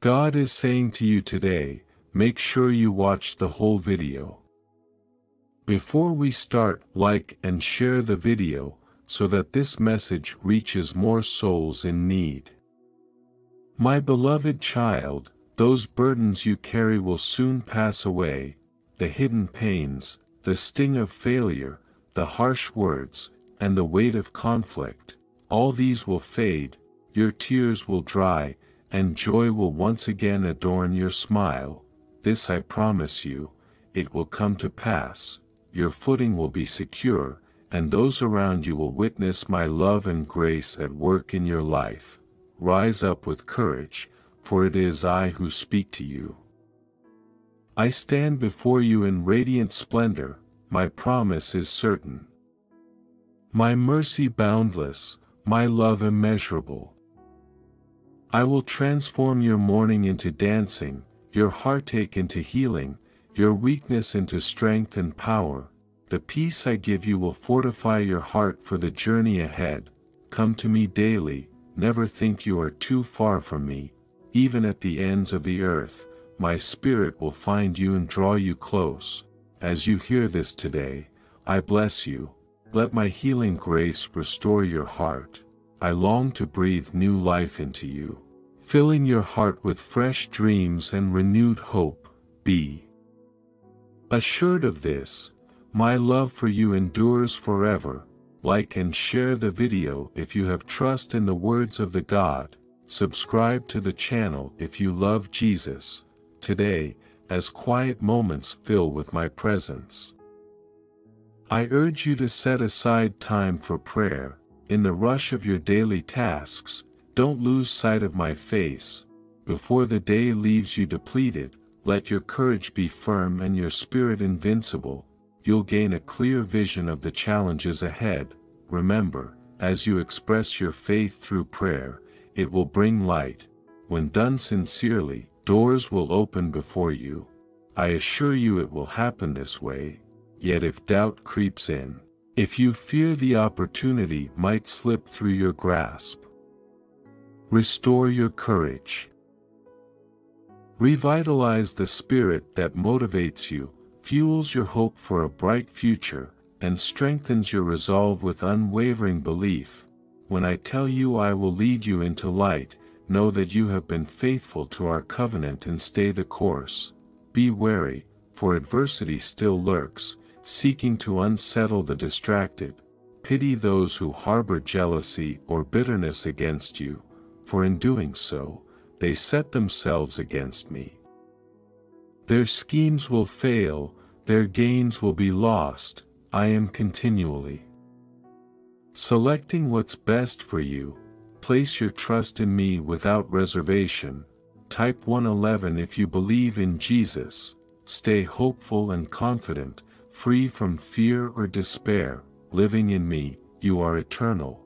God is saying to you today, make sure you watch the whole video. Before we start, like and share the video, so that this message reaches more souls in need. My beloved child, those burdens you carry will soon pass away, the hidden pains, the sting of failure, the harsh words, and the weight of conflict, all these will fade, your tears will dry, and joy will once again adorn your smile, this I promise you, it will come to pass, your footing will be secure, and those around you will witness my love and grace at work in your life. Rise up with courage, for it is I who speak to you. I stand before you in radiant splendor, my promise is certain. My mercy boundless, my love immeasurable. I will transform your mourning into dancing, your heartache into healing, your weakness into strength and power, the peace I give you will fortify your heart for the journey ahead, come to me daily, never think you are too far from me, even at the ends of the earth, my spirit will find you and draw you close, as you hear this today, I bless you, let my healing grace restore your heart, I long to breathe new life into you, filling your heart with fresh dreams and renewed hope, be assured of this, my love for you endures forever, like and share the video if you have trust in the words of the God, subscribe to the channel if you love Jesus, today, as quiet moments fill with my presence. I urge you to set aside time for prayer, in the rush of your daily tasks, don't lose sight of my face, before the day leaves you depleted, let your courage be firm and your spirit invincible, you'll gain a clear vision of the challenges ahead, remember, as you express your faith through prayer, it will bring light, when done sincerely, doors will open before you. I assure you it will happen this way, yet if doubt creeps in, if you fear the opportunity might slip through your grasp, restore your courage. Revitalize the spirit that motivates you, fuels your hope for a bright future, and strengthens your resolve with unwavering belief. When I tell you I will lead you into light, know that you have been faithful to our covenant and stay the course. Be wary, for adversity still lurks, seeking to unsettle the distracted. Pity those who harbor jealousy or bitterness against you, for in doing so, they set themselves against me. Their schemes will fail, their gains will be lost, I am continually selecting what's best for you, place your trust in me without reservation, type 111 if you believe in Jesus, stay hopeful and confident, free from fear or despair, living in me, you are eternal.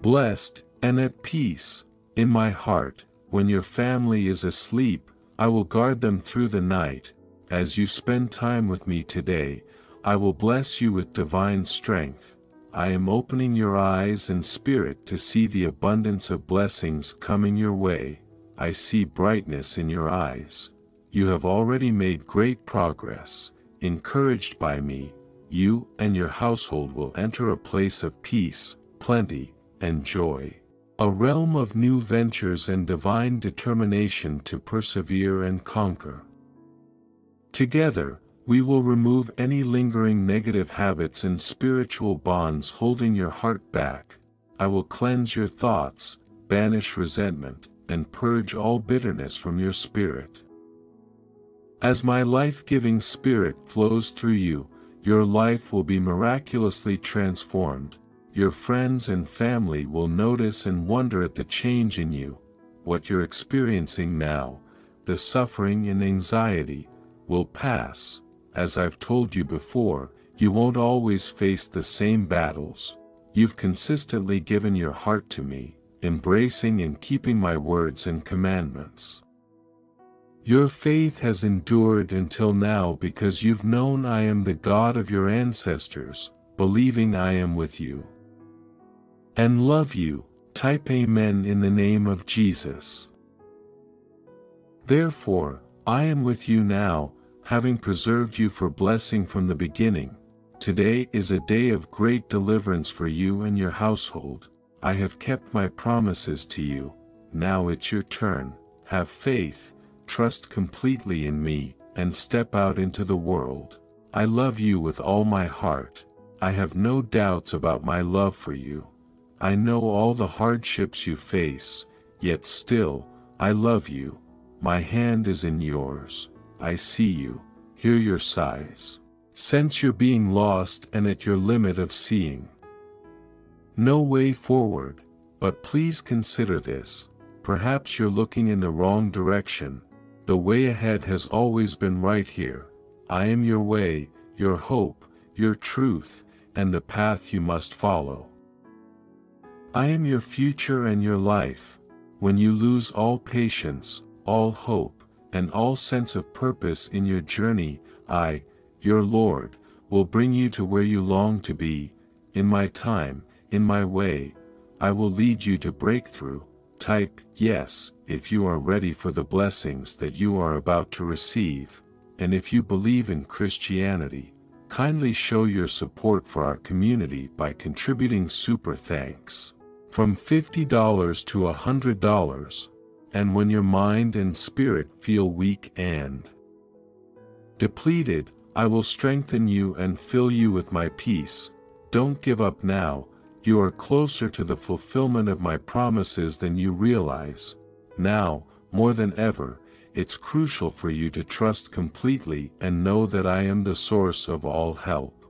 Blessed, and at peace, in my heart, when your family is asleep, I will guard them through the night, as you spend time with me today, I will bless you with divine strength. I am opening your eyes and spirit to see the abundance of blessings coming your way. I see brightness in your eyes. You have already made great progress. Encouraged by me, you and your household will enter a place of peace, plenty, and joy. A realm of new ventures and divine determination to persevere and conquer. Together, we will remove any lingering negative habits and spiritual bonds holding your heart back. I will cleanse your thoughts, banish resentment, and purge all bitterness from your spirit. As my life-giving spirit flows through you, your life will be miraculously transformed, your friends and family will notice and wonder at the change in you, what you're experiencing now, the suffering and anxiety, will pass, as I've told you before, you won't always face the same battles, you've consistently given your heart to me, embracing and keeping my words and commandments. Your faith has endured until now because you've known I am the God of your ancestors, believing I am with you and love you, type Amen in the name of Jesus. Therefore, I am with you now, having preserved you for blessing from the beginning. Today is a day of great deliverance for you and your household. I have kept my promises to you. Now it's your turn. Have faith, trust completely in me, and step out into the world. I love you with all my heart. I have no doubts about my love for you. I know all the hardships you face, yet still, I love you. My hand is in yours. I see you, hear your sighs. Sense you're being lost and at your limit of seeing. No way forward, but please consider this. Perhaps you're looking in the wrong direction. The way ahead has always been right here. I am your way, your hope, your truth, and the path you must follow. I am your future and your life. When you lose all patience, all hope, and all sense of purpose in your journey, I, your Lord, will bring you to where you long to be, in my time, in my way, I will lead you to breakthrough. Type, yes, if you are ready for the blessings that you are about to receive, and if you believe in Christianity, kindly show your support for our community by contributing super thanks. From $50 to $100, and when your mind and spirit feel weak and depleted, I will strengthen you and fill you with my peace. Don't give up now, you are closer to the fulfillment of my promises than you realize. Now, more than ever, it's crucial for you to trust completely and know that I am the source of all help.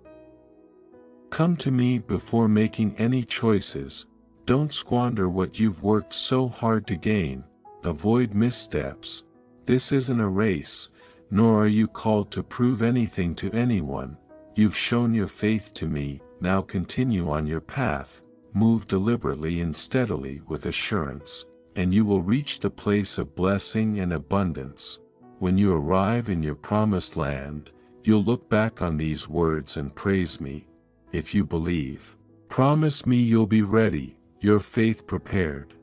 Come to me before making any choices, don't squander what you've worked so hard to gain, avoid missteps, this isn't a race, nor are you called to prove anything to anyone, you've shown your faith to me, now continue on your path, move deliberately and steadily with assurance, and you will reach the place of blessing and abundance. When you arrive in your promised land, you'll look back on these words and praise me, if you believe. Promise me you'll be ready, your faith prepared.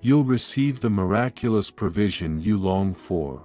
You'll receive the miraculous provision you long for.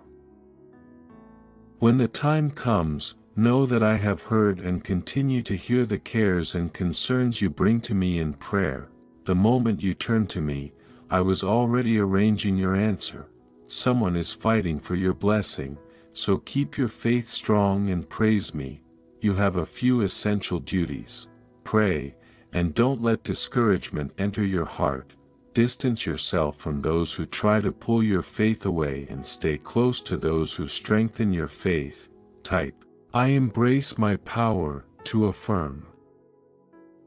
When the time comes, Know that I have heard and continue to hear the cares and concerns you bring to me in prayer. The moment you turn to me, I was already arranging your answer. Someone is fighting for your blessing, so keep your faith strong and praise me. You have a few essential duties. Pray, and don't let discouragement enter your heart. Distance yourself from those who try to pull your faith away and stay close to those who strengthen your faith. Type I embrace my power, to affirm.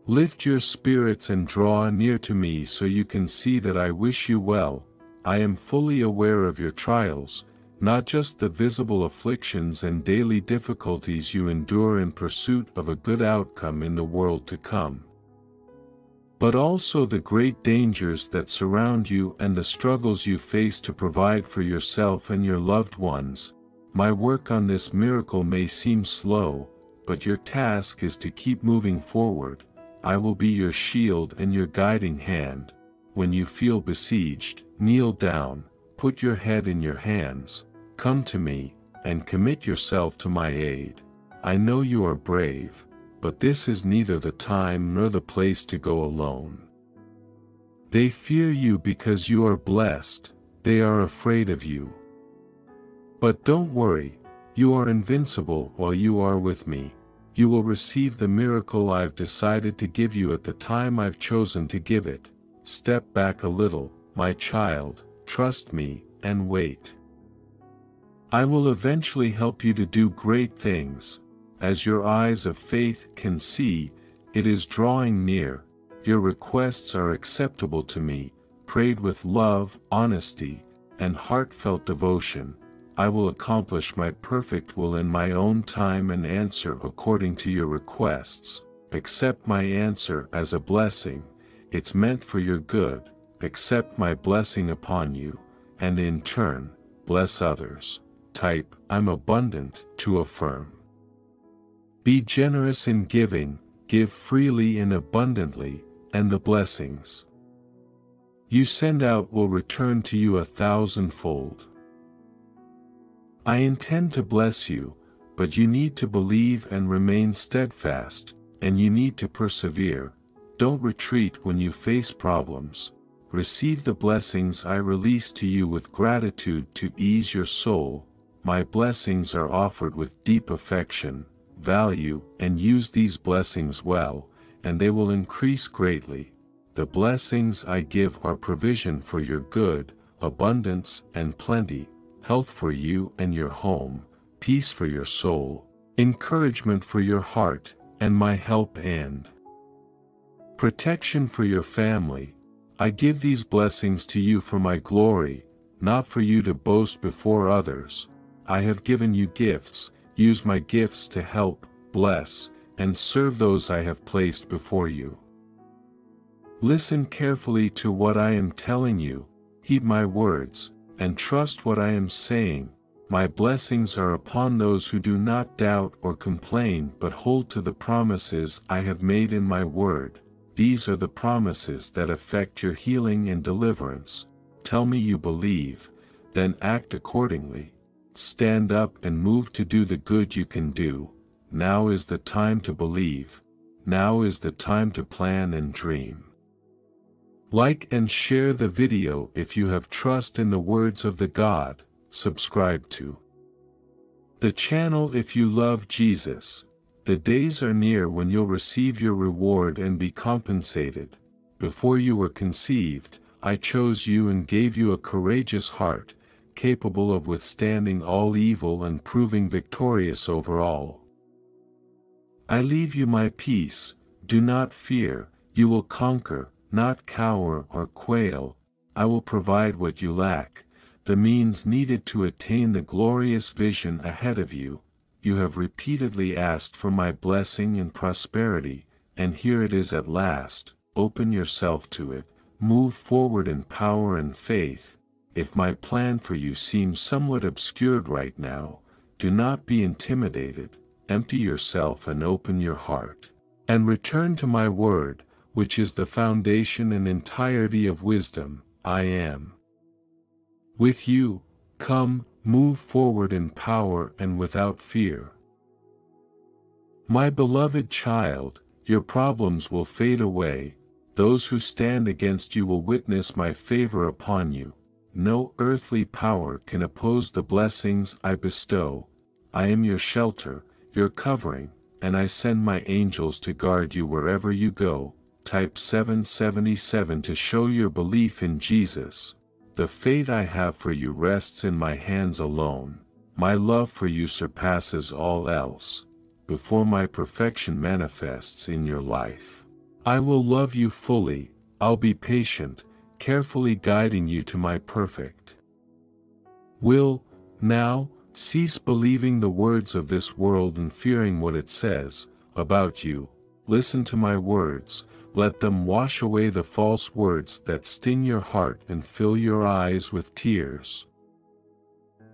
Lift your spirits and draw near to me so you can see that I wish you well, I am fully aware of your trials, not just the visible afflictions and daily difficulties you endure in pursuit of a good outcome in the world to come. But also the great dangers that surround you and the struggles you face to provide for yourself and your loved ones, my work on this miracle may seem slow, but your task is to keep moving forward. I will be your shield and your guiding hand. When you feel besieged, kneel down, put your head in your hands, come to me, and commit yourself to my aid. I know you are brave, but this is neither the time nor the place to go alone. They fear you because you are blessed, they are afraid of you. But don't worry, you are invincible while you are with me. You will receive the miracle I've decided to give you at the time I've chosen to give it. Step back a little, my child, trust me, and wait. I will eventually help you to do great things. As your eyes of faith can see, it is drawing near. Your requests are acceptable to me, prayed with love, honesty, and heartfelt devotion. I will accomplish my perfect will in my own time and answer according to your requests. Accept my answer as a blessing, it's meant for your good, accept my blessing upon you, and in turn, bless others. Type, I'm abundant, to affirm. Be generous in giving, give freely and abundantly, and the blessings you send out will return to you a thousandfold. I intend to bless you, but you need to believe and remain steadfast, and you need to persevere. Don't retreat when you face problems. Receive the blessings I release to you with gratitude to ease your soul. My blessings are offered with deep affection, value, and use these blessings well, and they will increase greatly. The blessings I give are provision for your good, abundance and plenty, health for you and your home, peace for your soul, encouragement for your heart, and my help and protection for your family. I give these blessings to you for my glory, not for you to boast before others. I have given you gifts, use my gifts to help, bless, and serve those I have placed before you. Listen carefully to what I am telling you, heed my words, and trust what I am saying. My blessings are upon those who do not doubt or complain but hold to the promises I have made in my word. These are the promises that affect your healing and deliverance. Tell me you believe, then act accordingly. Stand up and move to do the good you can do. Now is the time to believe. Now is the time to plan and dream. Like and share the video if you have trust in the words of the God, subscribe to the channel if you love Jesus. The days are near when you'll receive your reward and be compensated. Before you were conceived, I chose you and gave you a courageous heart, capable of withstanding all evil and proving victorious over all. I leave you my peace, do not fear, you will conquer, not cower or quail, I will provide what you lack, the means needed to attain the glorious vision ahead of you. You have repeatedly asked for my blessing and prosperity, and here it is at last, open yourself to it, move forward in power and faith. If my plan for you seems somewhat obscured right now, do not be intimidated, empty yourself and open your heart. And return to my word, which is the foundation and entirety of wisdom, I am. With you, come, move forward in power and without fear. My beloved child, your problems will fade away, those who stand against you will witness my favor upon you. No earthly power can oppose the blessings I bestow. I am your shelter, your covering, and I send my angels to guard you wherever you go, type 777 to show your belief in Jesus. The fate I have for you rests in my hands alone. My love for you surpasses all else. Before my perfection manifests in your life, I will love you fully, I'll be patient, carefully guiding you to my perfect will. Now, cease believing the words of this world and fearing what it says about you. Listen to my words, let them wash away the false words that sting your heart and fill your eyes with tears.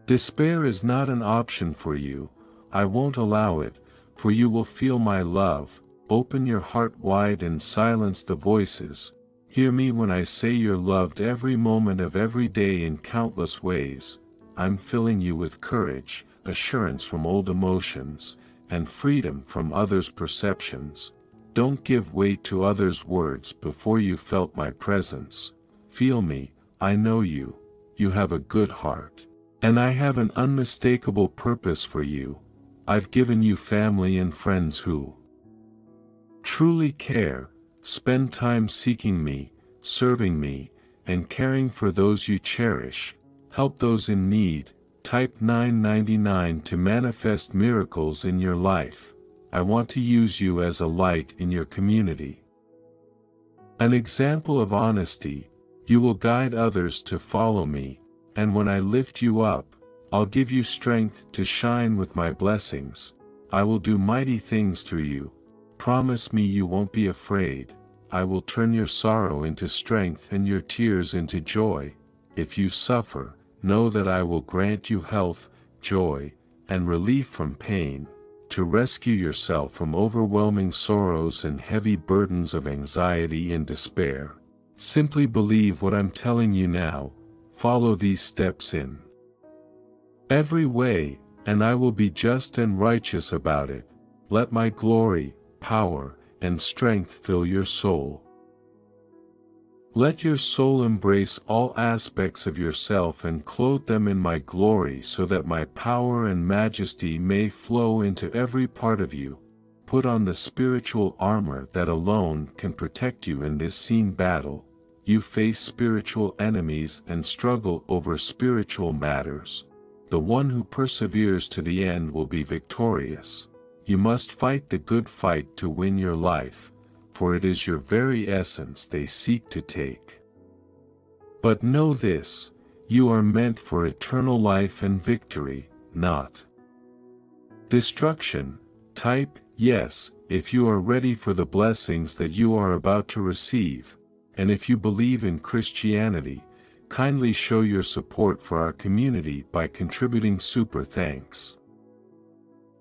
Despair is not an option for you, I won't allow it, for you will feel my love, open your heart wide and silence the voices, hear me when I say you're loved every moment of every day in countless ways, I'm filling you with courage, assurance from old emotions, and freedom from others' perceptions. Don't give weight to others' words before you felt my presence. Feel me, I know you, you have a good heart. And I have an unmistakable purpose for you. I've given you family and friends who truly care, spend time seeking me, serving me, and caring for those you cherish. Help those in need, type 999 to manifest miracles in your life. I want to use you as a light in your community. An example of honesty, you will guide others to follow me, and when I lift you up, I'll give you strength to shine with my blessings. I will do mighty things through you. Promise me you won't be afraid. I will turn your sorrow into strength and your tears into joy. If you suffer, know that I will grant you health, joy, and relief from pain to rescue yourself from overwhelming sorrows and heavy burdens of anxiety and despair. Simply believe what I'm telling you now, follow these steps in every way, and I will be just and righteous about it. Let my glory, power, and strength fill your soul. Let your soul embrace all aspects of yourself and clothe them in my glory so that my power and majesty may flow into every part of you. Put on the spiritual armor that alone can protect you in this seen battle. You face spiritual enemies and struggle over spiritual matters. The one who perseveres to the end will be victorious. You must fight the good fight to win your life for it is your very essence they seek to take. But know this, you are meant for eternal life and victory, not destruction. Type, yes, if you are ready for the blessings that you are about to receive, and if you believe in Christianity, kindly show your support for our community by contributing super thanks.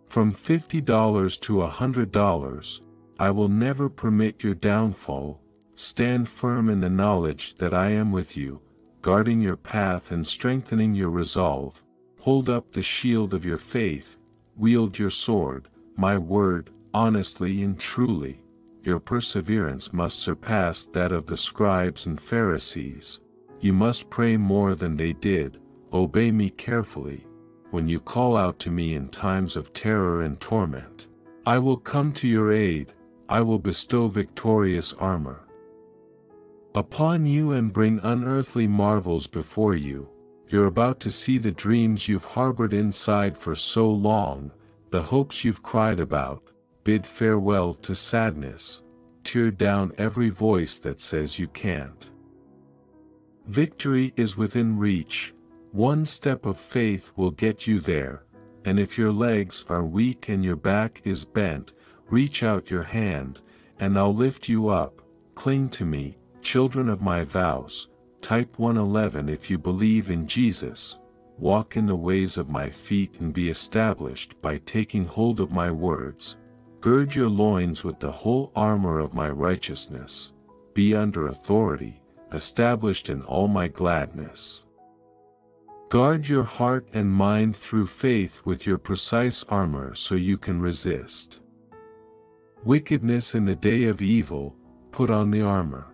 From $50 to $100, I will never permit your downfall, stand firm in the knowledge that I am with you, guarding your path and strengthening your resolve, hold up the shield of your faith, wield your sword, my word, honestly and truly, your perseverance must surpass that of the scribes and Pharisees. You must pray more than they did, obey me carefully, when you call out to me in times of terror and torment. I will come to your aid, I will bestow victorious armor upon you and bring unearthly marvels before you. You're about to see the dreams you've harbored inside for so long, the hopes you've cried about, bid farewell to sadness, tear down every voice that says you can't. Victory is within reach, one step of faith will get you there, and if your legs are weak and your back is bent, reach out your hand, and I'll lift you up, cling to me, children of my vows, type 111 if you believe in Jesus, walk in the ways of my feet and be established by taking hold of my words, gird your loins with the whole armor of my righteousness, be under authority, established in all my gladness. Guard your heart and mind through faith with your precise armor so you can resist. Wickedness in the day of evil, put on the armor.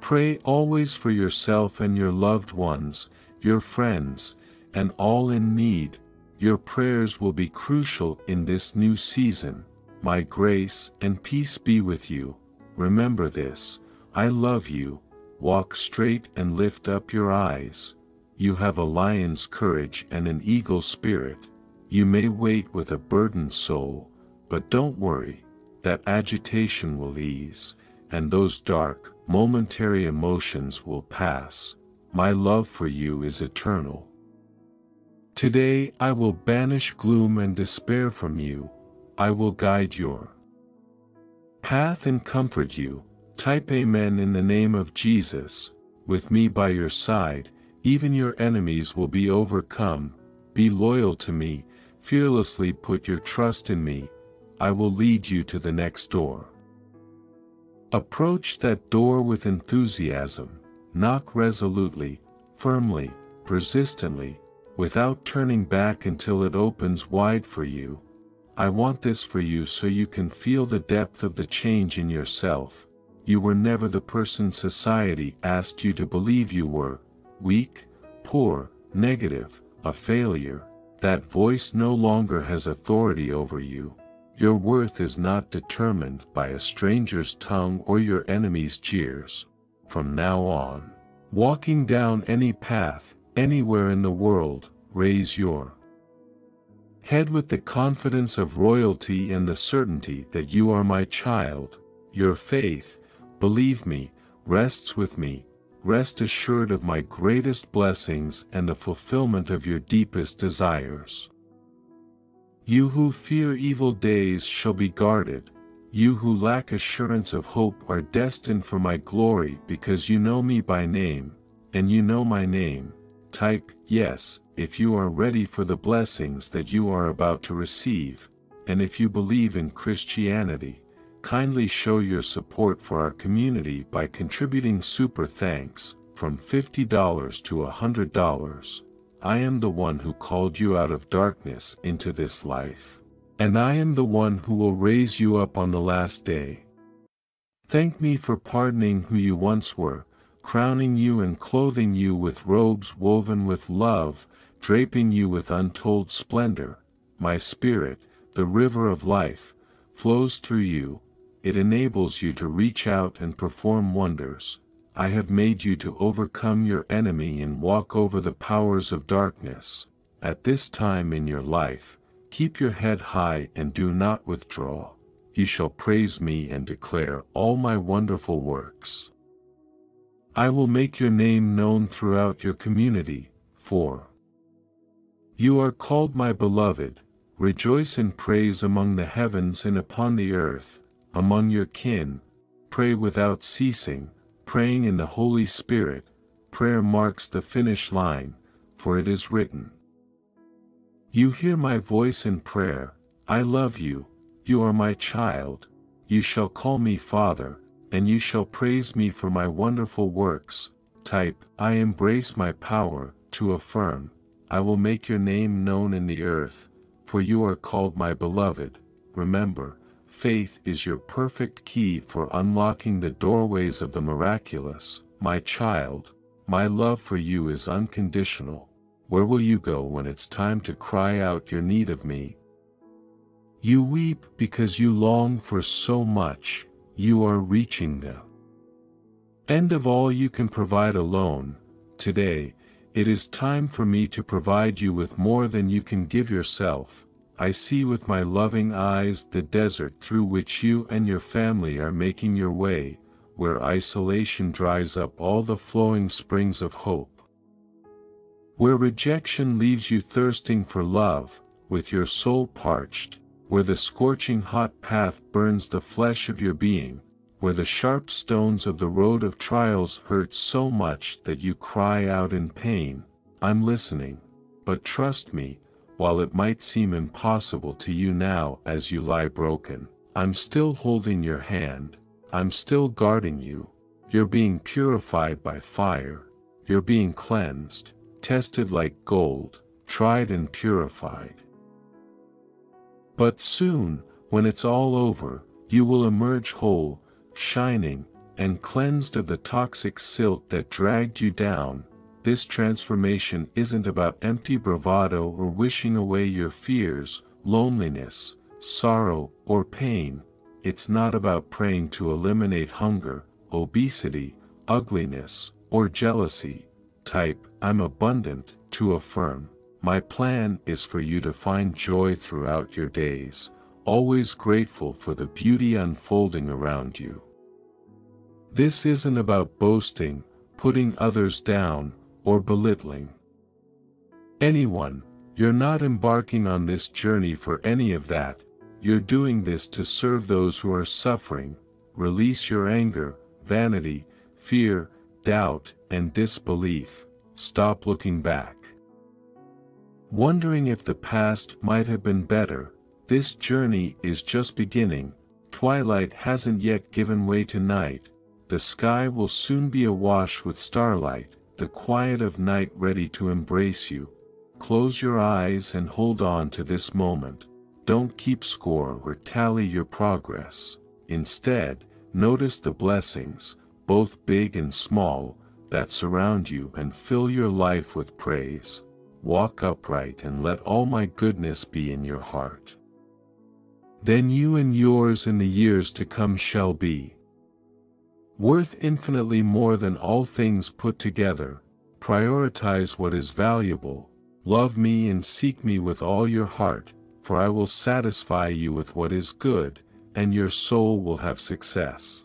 Pray always for yourself and your loved ones, your friends, and all in need. Your prayers will be crucial in this new season. My grace and peace be with you. Remember this, I love you. Walk straight and lift up your eyes. You have a lion's courage and an eagle spirit. You may wait with a burdened soul, but don't worry, that agitation will ease, and those dark, momentary emotions will pass. My love for you is eternal. Today I will banish gloom and despair from you, I will guide your path and comfort you. Type Amen in the name of Jesus, with me by your side, even your enemies will be overcome, be loyal to me, fearlessly put your trust in me, I will lead you to the next door. Approach that door with enthusiasm, knock resolutely, firmly, persistently, without turning back until it opens wide for you. I want this for you so you can feel the depth of the change in yourself. You were never the person society asked you to believe you were, weak, poor, negative, a failure. That voice no longer has authority over you. Your worth is not determined by a stranger's tongue or your enemy's jeers. From now on, walking down any path, anywhere in the world, raise your head with the confidence of royalty and the certainty that you are my child. Your faith, believe me, rests with me. Rest assured of my greatest blessings and the fulfillment of your deepest desires. You who fear evil days shall be guarded, you who lack assurance of hope are destined for my glory because you know me by name, and you know my name. Type, yes, if you are ready for the blessings that you are about to receive, and if you believe in Christianity, kindly show your support for our community by contributing super thanks, from $50 to $100. I am the one who called you out of darkness into this life. And I am the one who will raise you up on the last day. Thank me for pardoning who you once were, crowning you and clothing you with robes woven with love, draping you with untold splendor. My spirit, the river of life, flows through you, it enables you to reach out and perform wonders. I have made you to overcome your enemy and walk over the powers of darkness. At this time in your life, keep your head high and do not withdraw. You shall praise me and declare all my wonderful works. I will make your name known throughout your community, for you are called my beloved, rejoice in praise among the heavens and upon the earth, among your kin, pray without ceasing, praying in the Holy Spirit, prayer marks the finish line, for it is written. You hear my voice in prayer, I love you, you are my child, you shall call me Father, and you shall praise me for my wonderful works. Type, I embrace my power, to affirm, I will make your name known in the earth, for you are called my beloved. Remember, faith is your perfect key for unlocking the doorways of the miraculous. My child, my love for you is unconditional. Where will you go when it's time to cry out your need of me? You weep because you long for so much, you are reaching the end of all you can provide alone. Today, it is time for me to provide you with more than you can give yourself. I see with my loving eyes the desert through which you and your family are making your way, where isolation dries up all the flowing springs of hope. Where rejection leaves you thirsting for love, with your soul parched, where the scorching hot path burns the flesh of your being, where the sharp stones of the road of trials hurt so much that you cry out in pain, I'm listening, but trust me, while it might seem impossible to you now as you lie broken, I'm still holding your hand, I'm still guarding you, you're being purified by fire, you're being cleansed, tested like gold, tried and purified. But soon, when it's all over, you will emerge whole, shining, and cleansed of the toxic silt that dragged you down, this transformation isn't about empty bravado or wishing away your fears, loneliness, sorrow, or pain, it's not about praying to eliminate hunger, obesity, ugliness, or jealousy. Type, I'm abundant, to affirm. My plan is for you to find joy throughout your days, always grateful for the beauty unfolding around you. This isn't about boasting, putting others down, or belittling. Anyone, you're not embarking on this journey for any of that, you're doing this to serve those who are suffering, release your anger, vanity, fear, doubt, and disbelief, stop looking back. Wondering if the past might have been better, this journey is just beginning, twilight hasn't yet given way to night, the sky will soon be awash with starlight, the quiet of night ready to embrace you. Close your eyes and hold on to this moment. Don't keep score or tally your progress. Instead, notice the blessings, both big and small, that surround you and fill your life with praise. Walk upright and let all my goodness be in your heart. Then you and yours in the years to come shall be worth infinitely more than all things put together, prioritize what is valuable, love me and seek me with all your heart, for I will satisfy you with what is good, and your soul will have success.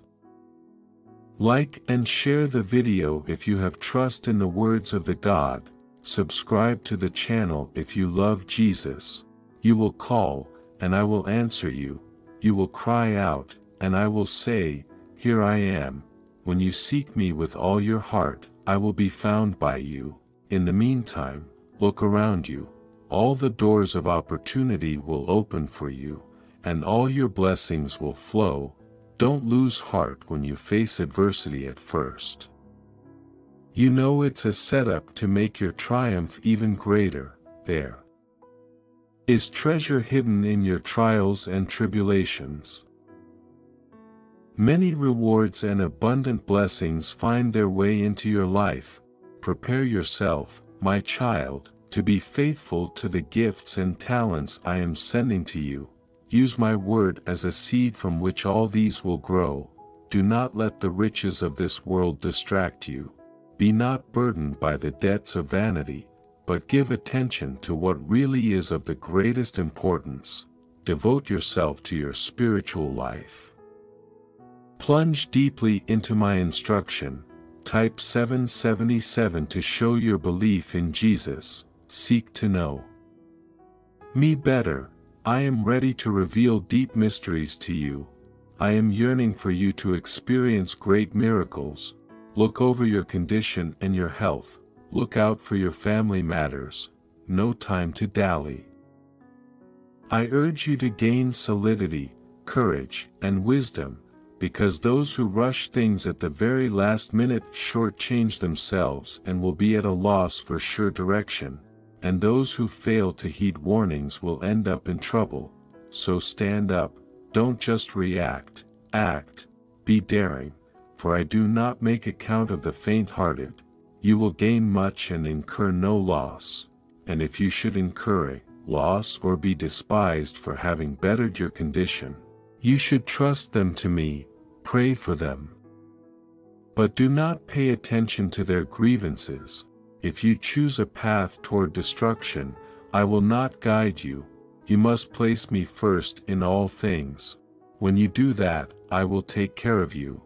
Like and share the video if you have trust in the words of the God, subscribe to the channel if you love Jesus, you will call, and I will answer you, you will cry out, and I will say, here I am, when you seek me with all your heart, I will be found by you. In the meantime, look around you. All the doors of opportunity will open for you, and all your blessings will flow. Don't lose heart when you face adversity at first. You know it's a setup to make your triumph even greater, there is treasure hidden in your trials and tribulations. Many rewards and abundant blessings find their way into your life. Prepare yourself, my child, to be faithful to the gifts and talents I am sending to you. Use my word as a seed from which all these will grow. Do not let the riches of this world distract you. Be not burdened by the debts of vanity, but give attention to what really is of the greatest importance. Devote yourself to your spiritual life. Plunge deeply into my instruction. Type 777 to show your belief in Jesus. Seek to know me better. I am ready to reveal deep mysteries to you. I am yearning for you to experience great miracles. Look over your condition and your health. Look out for your family matters. No time to dally. I urge you to gain solidity, courage, and wisdom, because those who rush things at the very last minute shortchange themselves and will be at a loss for sure direction, and those who fail to heed warnings will end up in trouble, so stand up, don't just react, act, be daring, for I do not make account of the faint-hearted, you will gain much and incur no loss, and if you should incur a loss or be despised for having bettered your condition, you should trust them to me, pray for them. But do not pay attention to their grievances, if you choose a path toward destruction, I will not guide you, you must place me first in all things. When you do that, I will take care of you.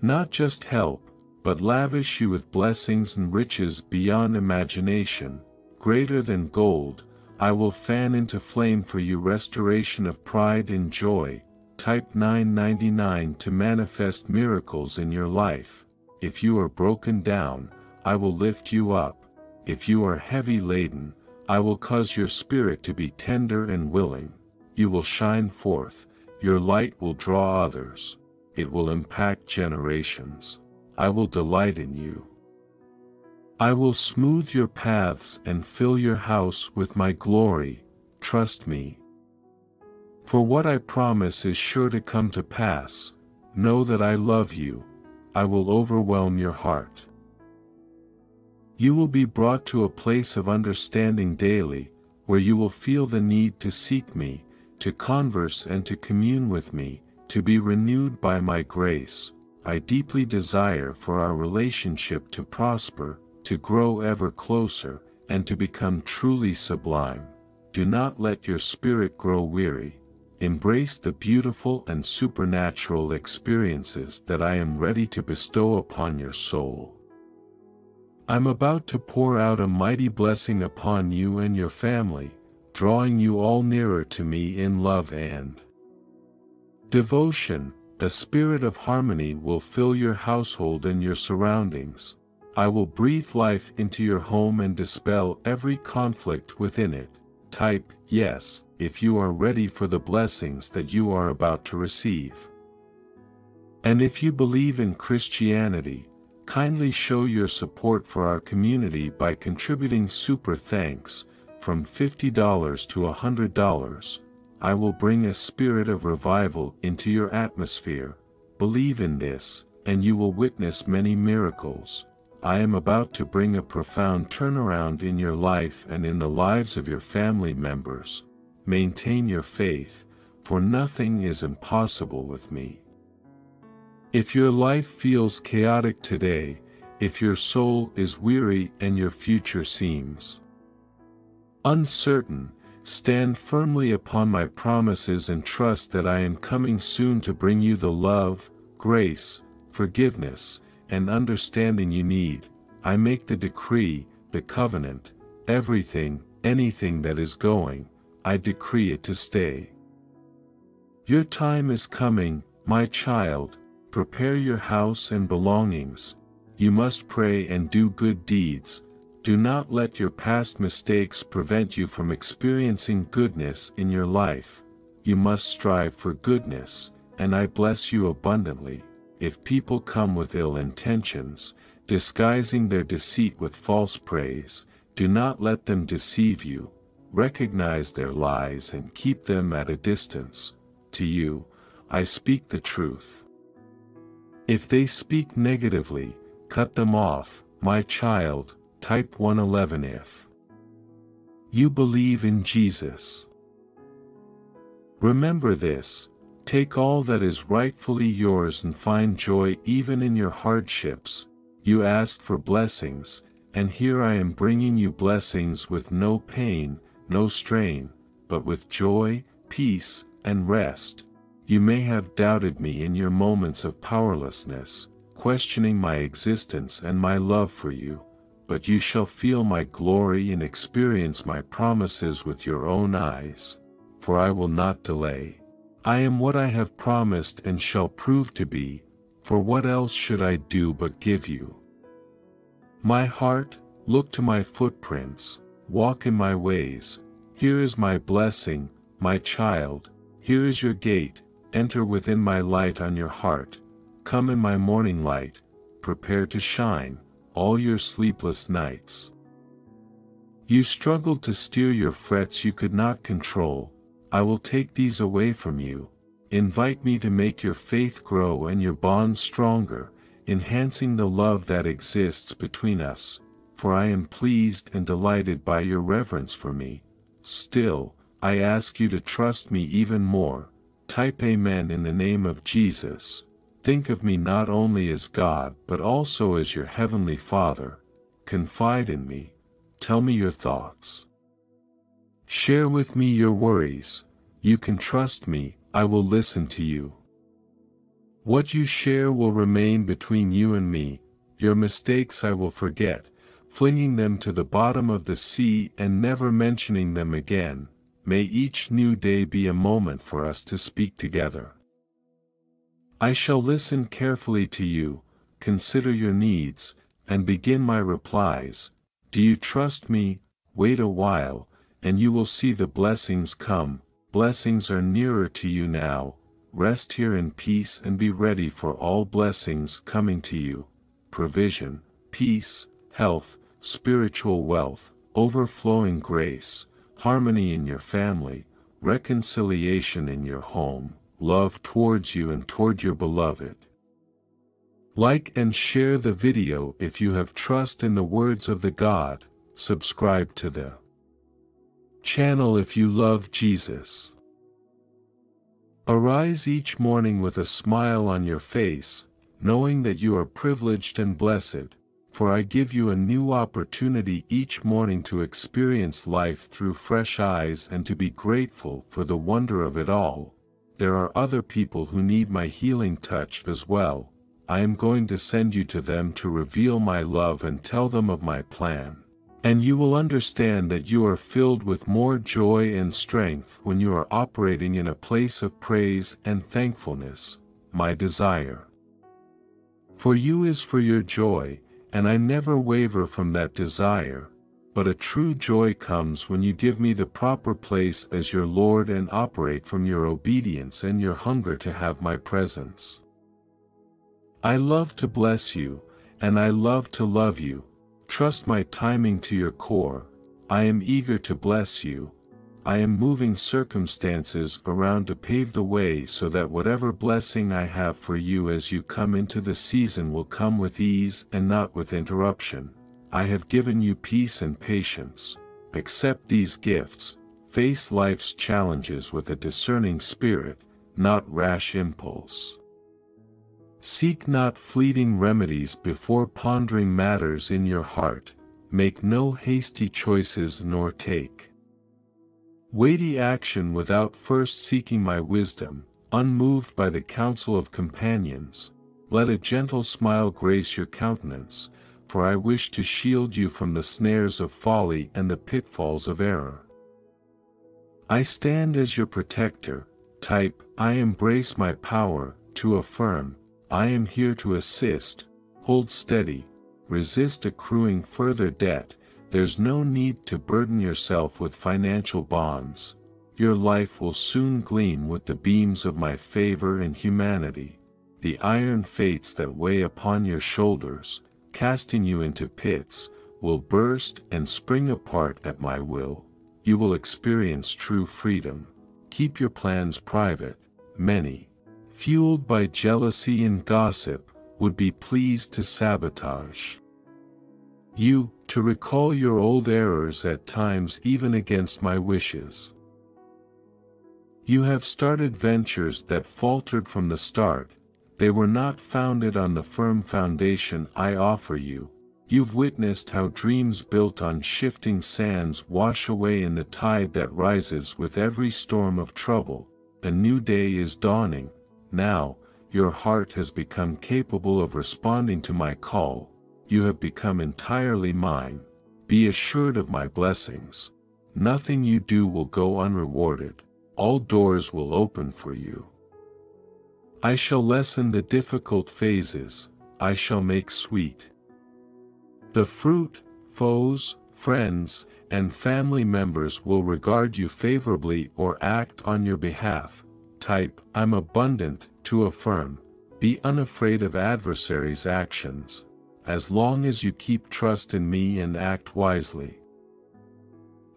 Not just help, but lavish you with blessings and riches beyond imagination, greater than gold, I will fan into flame for you restoration of pride and joy, Type 999 to manifest miracles in your life. If you are broken down, I will lift you up. If you are heavy laden, I will cause your spirit to be tender and willing. You will shine forth, your light will draw others. It will impact generations. I will delight in you. I will smooth your paths and fill your house with my glory, trust me. For what I promise is sure to come to pass, know that I love you, I will overwhelm your heart. You will be brought to a place of understanding daily, where you will feel the need to seek me, to converse and to commune with me, to be renewed by my grace. I deeply desire for our relationship to prosper, to grow ever closer, and to become truly sublime. Do not let your spirit grow weary. Embrace the beautiful and supernatural experiences that I am ready to bestow upon your soul. I'm about to pour out a mighty blessing upon you and your family, drawing you all nearer to me in love and devotion. A spirit of harmony will fill your household and your surroundings. I will breathe life into your home and dispel every conflict within it. Type, yes, if you are ready for the blessings that you are about to receive. And if you believe in Christianity, kindly show your support for our community by contributing super thanks, from $50 to $100. I will bring a spirit of revival into your atmosphere. Believe in this, and you will witness many miracles. I am about to bring a profound turnaround in your life and in the lives of your family members maintain your faith, for nothing is impossible with me. If your life feels chaotic today, if your soul is weary and your future seems uncertain, stand firmly upon my promises and trust that I am coming soon to bring you the love, grace, forgiveness, and understanding you need. I make the decree, the covenant, everything, anything that is going, I decree it to stay. Your time is coming, my child, prepare your house and belongings, you must pray and do good deeds, do not let your past mistakes prevent you from experiencing goodness in your life, you must strive for goodness, and I bless you abundantly, if people come with ill intentions, disguising their deceit with false praise, do not let them deceive you, recognize their lies and keep them at a distance, to you, I speak the truth. If they speak negatively, cut them off, my child, type 111 if you believe in Jesus. Remember this, take all that is rightfully yours and find joy even in your hardships, you asked for blessings, and here I am bringing you blessings with no pain, no strain, but with joy, peace, and rest. You may have doubted me in your moments of powerlessness, questioning my existence and my love for you, but you shall feel my glory and experience my promises with your own eyes, for I will not delay. I am what I have promised and shall prove to be, for what else should I do but give you? My heart, look to my footprints, walk in my ways, here is my blessing, my child, here is your gate, enter within my light on your heart, come in my morning light, prepare to shine, all your sleepless nights. You struggled to steer your frets you could not control, I will take these away from you, invite me to make your faith grow and your bond stronger, enhancing the love that exists between us, for I am pleased and delighted by your reverence for me. Still, I ask you to trust me even more. Type Amen in the name of Jesus. Think of me not only as God but also as your Heavenly Father. Confide in me. Tell me your thoughts. Share with me your worries. You can trust me, I will listen to you. What you share will remain between you and me, your mistakes I will forget, flinging them to the bottom of the sea and never mentioning them again, may each new day be a moment for us to speak together. I shall listen carefully to you, consider your needs, and begin my replies, do you trust me, wait a while, and you will see the blessings come, blessings are nearer to you now, rest here in peace and be ready for all blessings coming to you, provision, peace, health, spiritual wealth, overflowing grace, harmony in your family, reconciliation in your home, love towards you and toward your beloved. Like and share the video if you have trust in the words of the God, subscribe to the channel if you love Jesus. Arise each morning with a smile on your face, knowing that you are privileged and blessed, for I give you a new opportunity each morning to experience life through fresh eyes and to be grateful for the wonder of it all. There are other people who need my healing touch as well, I am going to send you to them to reveal my love and tell them of my plan. And you will understand that you are filled with more joy and strength when you are operating in a place of praise and thankfulness, my desire. For you is for your joy, and I never waver from that desire, but a true joy comes when you give me the proper place as your Lord and operate from your obedience and your hunger to have my presence. I love to bless you, and I love to love you, Trust my timing to your core, I am eager to bless you. I am moving circumstances around to pave the way so that whatever blessing I have for you as you come into the season will come with ease and not with interruption. I have given you peace and patience. Accept these gifts, face life's challenges with a discerning spirit, not rash impulse. Seek not fleeting remedies before pondering matters in your heart, make no hasty choices nor take. Weighty action without first seeking my wisdom, unmoved by the counsel of companions, let a gentle smile grace your countenance, for I wish to shield you from the snares of folly and the pitfalls of error. I stand as your protector, type, I embrace my power, to affirm, I am here to assist, hold steady, resist accruing further debt, there's no need to burden yourself with financial bonds, your life will soon gleam with the beams of my favor and humanity. The iron fates that weigh upon your shoulders, casting you into pits, will burst and spring apart at my will. You will experience true freedom. Keep your plans private. Many, fueled by jealousy and gossip, would be pleased to sabotage you, to recall your old errors at times even against my wishes. You have started ventures that faltered from the start, they were not founded on the firm foundation I offer you. You've witnessed how dreams built on shifting sands wash away in the tide that rises with every storm of trouble. A new day is dawning. Now, your heart has become capable of responding to my call. You have become entirely mine. Be assured of my blessings. Nothing you do will go unrewarded. All doors will open for you. I shall lessen the difficult phases, I shall make sweet. The fruit, foes, friends, and family members will regard you favorably or act on your behalf. Type, I'm abundant, to affirm. Be unafraid of adversaries' actions. As long as you keep trust in me and act wisely.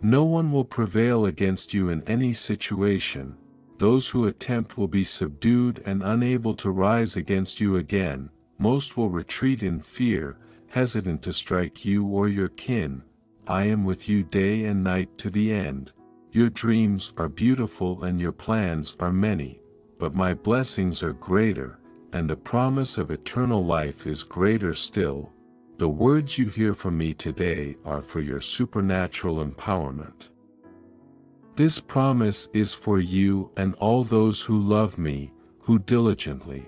No one will prevail against you in any situation, those who attempt will be subdued and unable to rise against you again, most will retreat in fear, hesitant to strike you or your kin, I am with you day and night to the end. Your dreams are beautiful and your plans are many, but my blessings are greater, and the promise of eternal life is greater still. The words you hear from me today are for your supernatural empowerment. This promise is for you and all those who love me, who diligently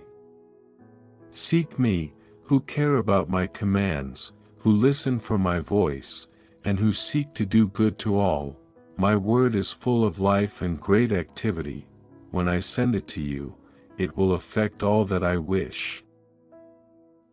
seek me, who care about my commands, who listen for my voice, and who seek to do good to all. My word is full of life and great activity. When I send it to you, it will affect all that I wish.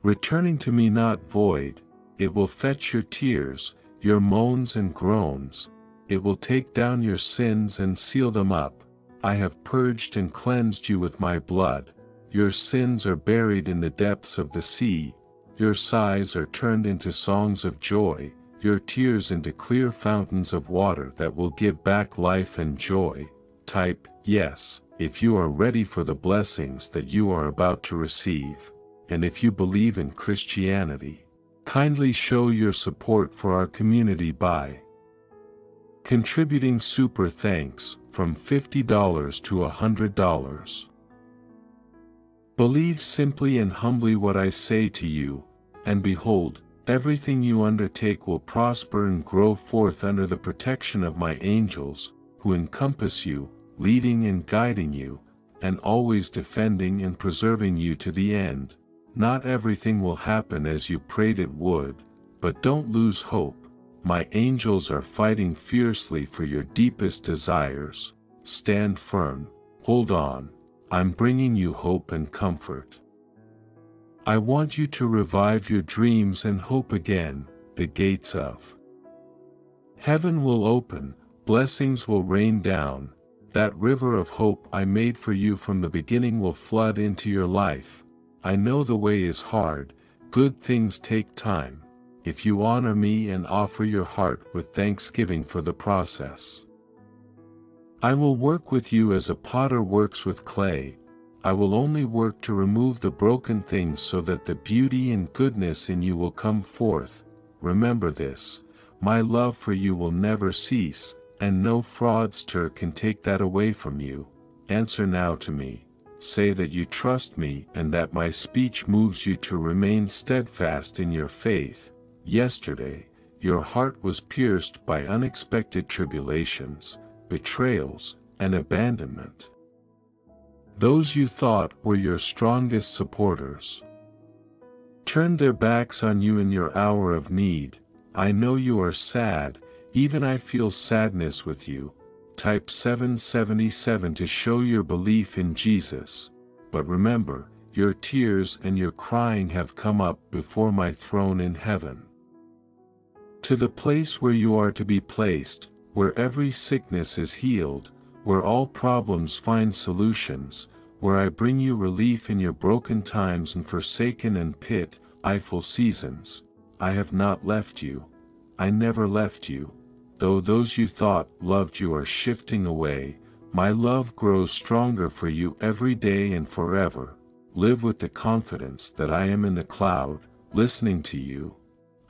Returning to me not void, it will fetch your tears, your moans and groans, it will take down your sins and seal them up. I have purged and cleansed you with my blood. Your sins are buried in the depths of the sea. Your sighs are turned into songs of joy, your tears into clear fountains of water that will give back life and joy. Type, yes, if you are ready for the blessings that you are about to receive. And if you believe in Christianity, kindly show your support for our community by Contributing super thanks from $50 to $100. Believe simply and humbly what I say to you, and behold, everything you undertake will prosper and grow forth under the protection of my angels, who encompass you, leading and guiding you, and always defending and preserving you to the end. Not everything will happen as you prayed it would, but don't lose hope. My angels are fighting fiercely for your deepest desires. Stand firm, hold on, I'm bringing you hope and comfort. I want you to revive your dreams and hope again, the gates of heaven will open, blessings will rain down, that river of hope I made for you from the beginning will flood into your life. I know the way is hard, good things take time if you honor me and offer your heart with thanksgiving for the process. I will work with you as a potter works with clay, I will only work to remove the broken things so that the beauty and goodness in you will come forth. Remember this, my love for you will never cease, and no fraudster can take that away from you. Answer now to me, say that you trust me and that my speech moves you to remain steadfast in your faith, Yesterday, your heart was pierced by unexpected tribulations, betrayals, and abandonment. Those you thought were your strongest supporters turned their backs on you in your hour of need. I know you are sad, even I feel sadness with you. Type 777 to show your belief in Jesus. But remember, your tears and your crying have come up before my throne in heaven. To the place where you are to be placed, where every sickness is healed, where all problems find solutions, where I bring you relief in your broken times and forsaken and pit, Eiffel seasons, I have not left you, I never left you, though those you thought loved you are shifting away, my love grows stronger for you every day and forever, live with the confidence that I am in the cloud, listening to you,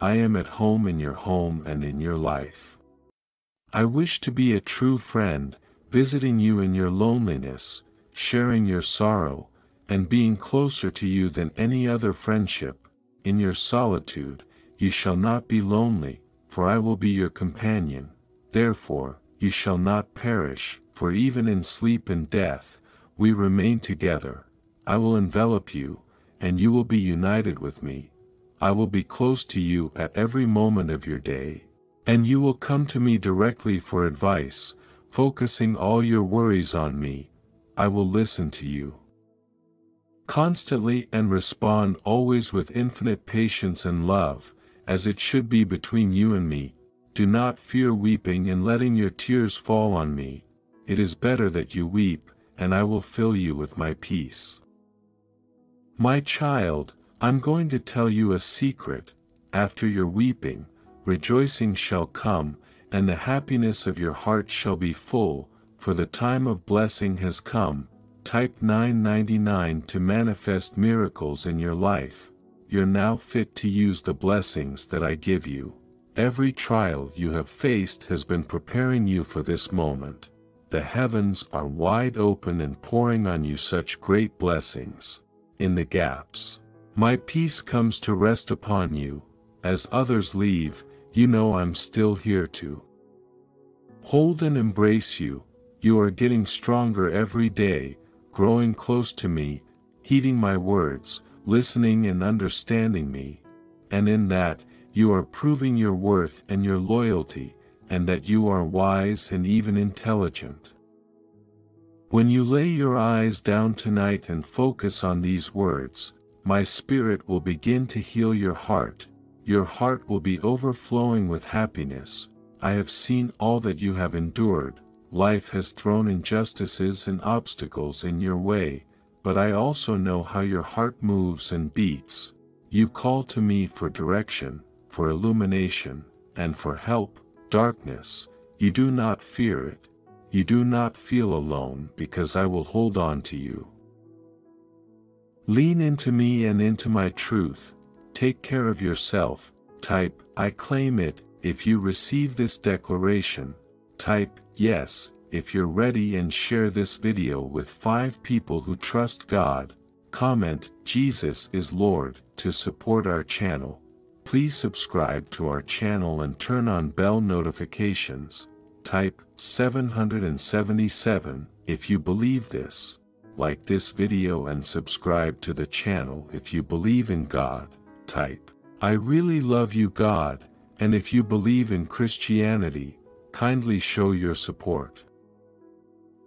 I am at home in your home and in your life. I wish to be a true friend, visiting you in your loneliness, sharing your sorrow, and being closer to you than any other friendship, in your solitude, you shall not be lonely, for I will be your companion, therefore, you shall not perish, for even in sleep and death, we remain together, I will envelop you, and you will be united with me, I will be close to you at every moment of your day, and you will come to me directly for advice, focusing all your worries on me, I will listen to you. Constantly and respond always with infinite patience and love, as it should be between you and me, do not fear weeping and letting your tears fall on me, it is better that you weep, and I will fill you with my peace. My child, I'm going to tell you a secret, after your weeping, rejoicing shall come, and the happiness of your heart shall be full, for the time of blessing has come, type 999 to manifest miracles in your life you're now fit to use the blessings that I give you. Every trial you have faced has been preparing you for this moment. The heavens are wide open and pouring on you such great blessings. In the gaps, my peace comes to rest upon you. As others leave, you know I'm still here to hold and embrace you. You are getting stronger every day, growing close to me, heeding my words, listening and understanding me, and in that, you are proving your worth and your loyalty, and that you are wise and even intelligent. When you lay your eyes down tonight and focus on these words, my spirit will begin to heal your heart, your heart will be overflowing with happiness, I have seen all that you have endured, life has thrown injustices and obstacles in your way, but I also know how your heart moves and beats. You call to me for direction, for illumination, and for help, darkness, you do not fear it. You do not feel alone because I will hold on to you. Lean into me and into my truth, take care of yourself, type, I claim it, if you receive this declaration, type, yes, if you're ready and share this video with 5 people who trust God, comment, Jesus is Lord, to support our channel. Please subscribe to our channel and turn on bell notifications. Type 777 if you believe this. Like this video and subscribe to the channel if you believe in God. Type, I really love you God, and if you believe in Christianity, kindly show your support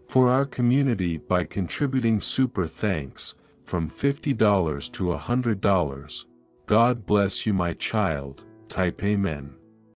for our community by contributing super thanks, from $50 to $100. God bless you my child, type Amen.